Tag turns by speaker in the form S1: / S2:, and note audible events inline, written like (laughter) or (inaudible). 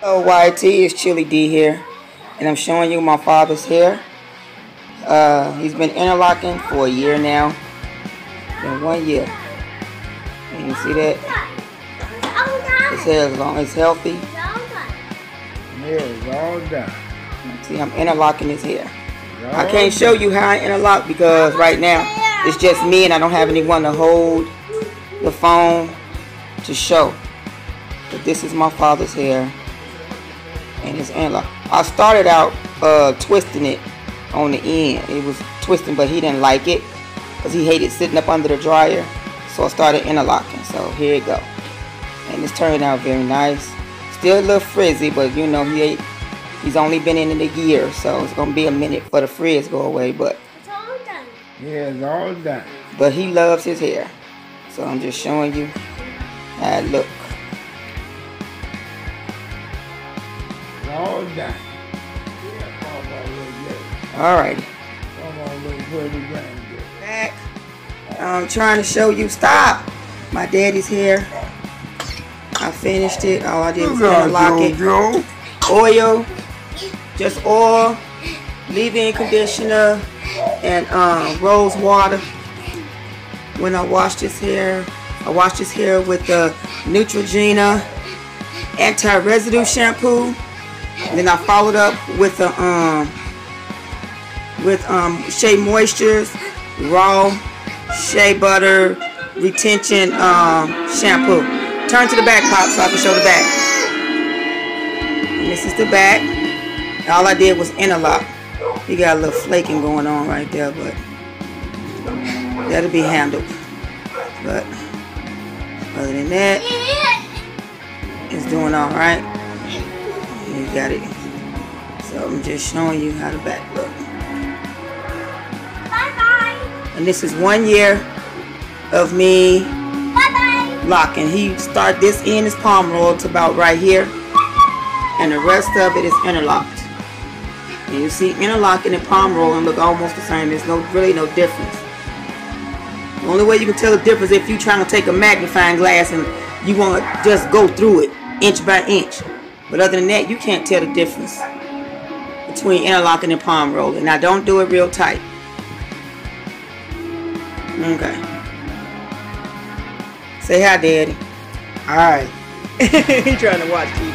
S1: Hello YT, it's Chili D here, and I'm showing you my father's hair. Uh, he's been interlocking for a year now. Been one year. You see that? His hair is long, it's healthy.
S2: Yeah, it's all done.
S1: See, I'm interlocking his hair. I can't show you how I interlock because right now it's just me and I don't have anyone to hold the phone to show. But this is my father's hair and his antler. I started out uh, twisting it on the end. It was twisting, but he didn't like it because he hated sitting up under the dryer. So I started interlocking. So here it go. And it's turning out very nice. Still a little frizzy, but you know he ate He's only been in it a year, so it's gonna be a minute for the frizz go away. But
S2: it's all done. Yeah, it's all done.
S1: But he loves his hair, so I'm just showing you how it look.
S2: It's all done.
S1: Alrighty. Back. I'm trying to show you. Stop. My daddy's hair. I finished it. All I did was unlock it. Oil just oil, leave-in conditioner, and um, rose water. When I washed his hair, I washed his hair with the Neutrogena anti-residue shampoo. And then I followed up with the um with um Shea Moistures raw shea butter retention um shampoo. Turn to the back pop so I can show the back. And this is the back. All I did was interlock. You got a little flaking going on right there, but that'll be handled. But other than that, it's doing all right. You got it. So I'm just showing you how the back look.
S3: Bye bye.
S1: And this is one year of me
S3: bye bye.
S1: locking. He start this end is palm roll to about right here, and the rest of it is interlocked. And you see interlocking and palm rolling look almost the same. There's no really no difference. The only way you can tell the difference is if you're trying to take a magnifying glass and you want to just go through it inch by inch. But other than that, you can't tell the difference between interlocking and palm rolling. Now don't do it real tight. Okay. Say hi, Daddy.
S2: Alright. (laughs)
S1: he trying to watch TV.